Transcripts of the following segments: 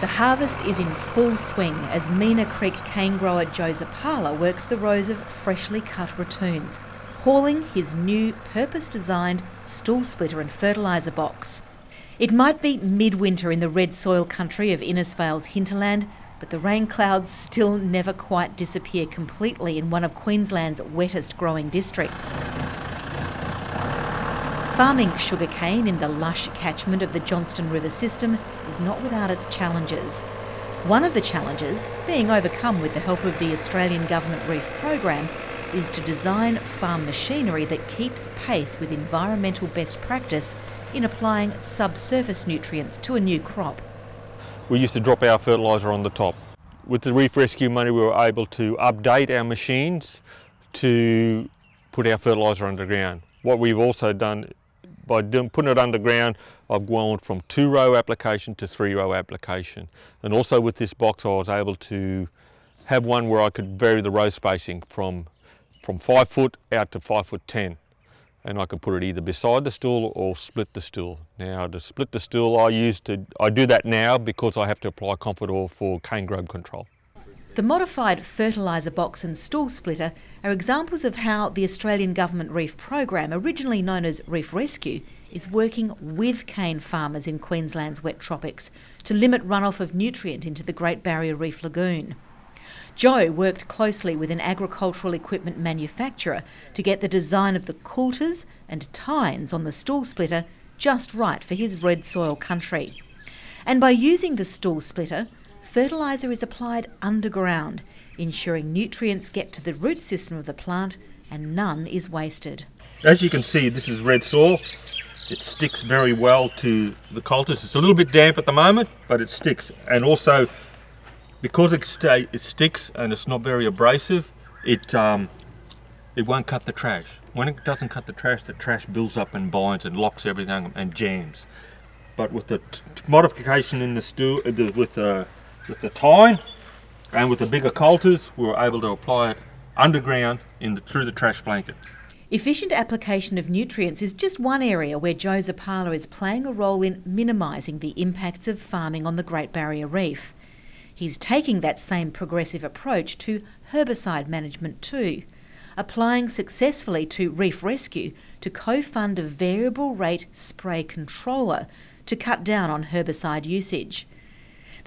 The harvest is in full swing as Mena Creek cane grower Joe Zappala works the rows of freshly cut ratoons, hauling his new purpose designed stool splitter and fertiliser box. It might be midwinter in the red soil country of Innisfail's hinterland, but the rain clouds still never quite disappear completely in one of Queensland's wettest growing districts. Farming sugarcane in the lush catchment of the Johnstone River system is not without its challenges. One of the challenges, being overcome with the help of the Australian Government Reef Program, is to design farm machinery that keeps pace with environmental best practice in applying subsurface nutrients to a new crop. We used to drop our fertiliser on the top. With the Reef Rescue money we were able to update our machines to put our fertiliser underground. What we've also done by doing, putting it underground, I've gone from two row application to three row application. And also with this box, I was able to have one where I could vary the row spacing from, from five foot out to five foot 10. And I could put it either beside the stool or split the stool. Now to split the stool, I use to, I do that now because I have to apply Confidor for cane grub control. The modified fertiliser box and stool splitter are examples of how the Australian Government Reef Program, originally known as Reef Rescue, is working with cane farmers in Queensland's wet tropics to limit runoff of nutrient into the Great Barrier Reef Lagoon. Joe worked closely with an agricultural equipment manufacturer to get the design of the coulters and tines on the stool splitter just right for his red soil country. And by using the stool splitter, fertiliser is applied underground, ensuring nutrients get to the root system of the plant and none is wasted. As you can see, this is red soil. It sticks very well to the coulters. It's a little bit damp at the moment, but it sticks. And also, because it, stay, it sticks and it's not very abrasive, it, um, it won't cut the trash. When it doesn't cut the trash, the trash builds up and binds and locks everything and jams. But with the modification in the stool, uh, with the with the tine and with the bigger coulters, we were able to apply it underground in the, through the trash blanket. Efficient application of nutrients is just one area where Joe Zappala is playing a role in minimising the impacts of farming on the Great Barrier Reef. He's taking that same progressive approach to herbicide management too, applying successfully to Reef Rescue to co fund a variable rate spray controller to cut down on herbicide usage.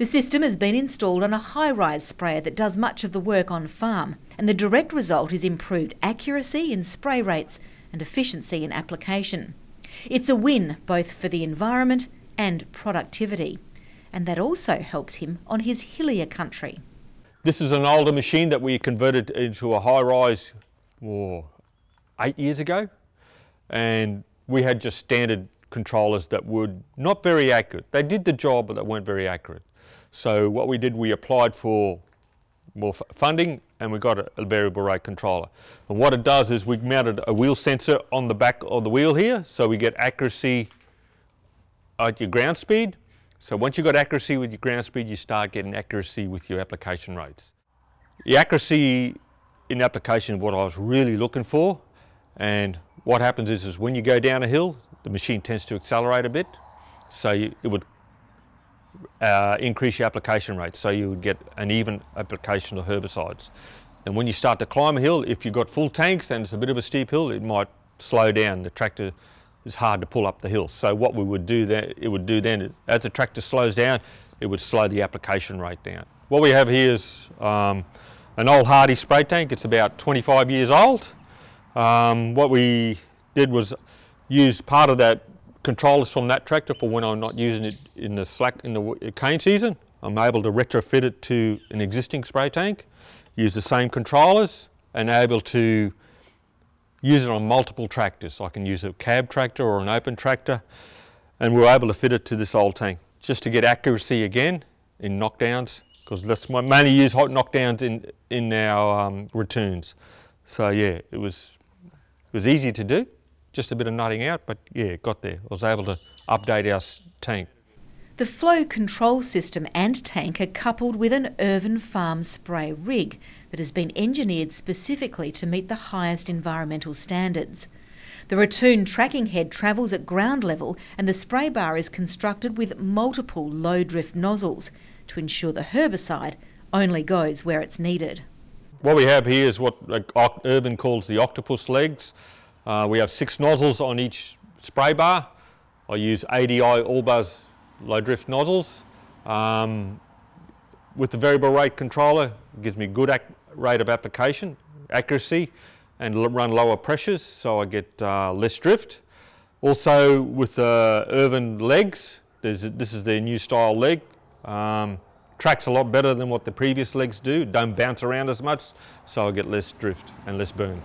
The system has been installed on a high rise sprayer that does much of the work on farm, and the direct result is improved accuracy in spray rates and efficiency in application. It's a win both for the environment and productivity, and that also helps him on his hillier country. This is an older machine that we converted into a high rise oh, eight years ago, and we had just standard controllers that were not very accurate. They did the job, but they weren't very accurate. So what we did, we applied for more funding and we got a, a, variable rate controller. And what it does is we mounted a wheel sensor on the back of the wheel here, so we get accuracy at your ground speed. So once you've got accuracy with your ground speed, you start getting accuracy with your application rates. The accuracy in application is what I was really looking for. And what happens is, is when you go down a hill, the machine tends to accelerate a bit. So you, it would uh, increase your application rate so you would get an even application of herbicides. And when you start to climb a hill, if you've got full tanks and it's a bit of a steep hill, it might slow down. The tractor is hard to pull up the hill. So what we would do then, it would do then, as the tractor slows down, it would slow the application rate down. What we have here is um, an old Hardi spray tank. It's about 25 years old. Um, what we did was use part of that controllers from that tractor for when I'm not using it in the slack in the cane season. I'm able to retrofit it to an existing spray tank, use the same controllers, and able to use it on multiple tractors. I can use a cab tractor or an open tractor, and we're able to fit it to this old tank just to get accuracy again in knockdowns, because that's my mainly use hot knockdowns in in our um, ratoons. So yeah, it was it was easy to do just a bit of nutting out, but yeah, got there. I was able to update our tank. The flow control system and tank are coupled with an Irvin Farm spray rig that has been engineered specifically to meet the highest environmental standards. The Ratoon tracking head travels at ground level and the spray bar is constructed with multiple low drift nozzles to ensure the herbicide only goes where it's needed. What we have here is what Irvin calls the octopus legs. Uh, we have six nozzles on each spray bar. I use ADI Albuz low drift nozzles. Um, with the variable rate controller, it gives me good rate of application, accuracy, and run lower pressures, so I get uh, less drift. Also with the Irvin legs, this is their new style leg. Um, tracks a lot better than what the previous legs do, don't bounce around as much, so I get less drift and less burn.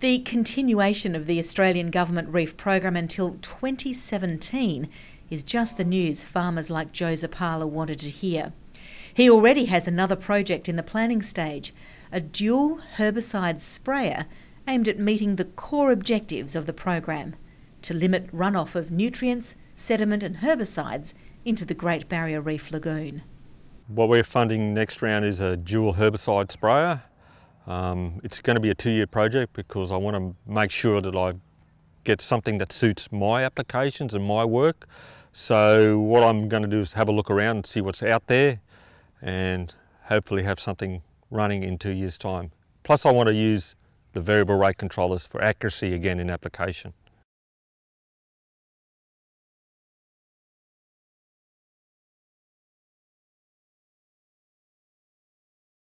The continuation of the Australian Government Reef Program until 2017 is just the news farmers like Joe Zappala wanted to hear. He already has another project in the planning stage, a dual herbicide sprayer aimed at meeting the core objectives of the program to limit runoff of nutrients, sediment and herbicides into the Great Barrier Reef Lagoon. What we're funding next round is a dual herbicide sprayer. Um, it's going to be a two-year project because I want to make sure that I get something that suits my applications and my work. So what I'm going to do is have a look around and see what's out there and hopefully have something running in two years time. Plus I want to use the variable rate controllers for accuracy again in application.